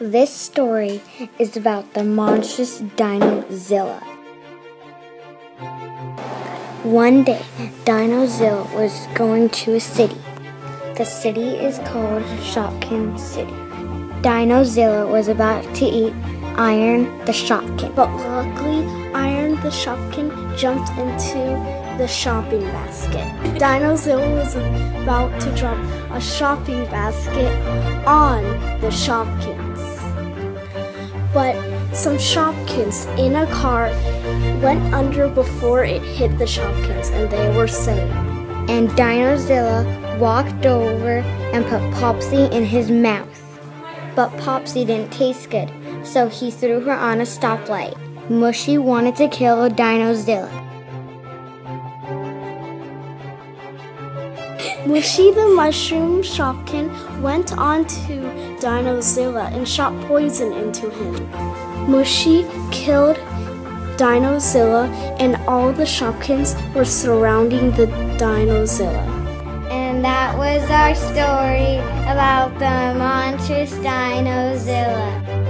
This story is about the monstrous Dinozilla. One day, Dinozilla was going to a city. The city is called Shopkin City. Dinozilla was about to eat Iron the Shopkin, but luckily, Iron the Shopkin jumped into the shopping basket. Dinozilla was about to drop a shopping basket on the Shopkins. But some Shopkins in a car went under before it hit the Shopkins and they were saved. And Dinozilla walked over and put Popsy in his mouth. But Popsy didn't taste good, so he threw her on a stoplight. Mushy wanted to kill Dinozilla. Mushy the mushroom shopkin went on to Dinozilla and shot poison into him. Mushy killed Dinozilla and all the shopkins were surrounding the Dinozilla. And that was our story about the monstrous Dinozilla.